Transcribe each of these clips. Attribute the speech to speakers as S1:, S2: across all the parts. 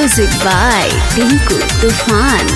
S1: Music by Tinku तूफ़ान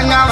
S2: Hang out.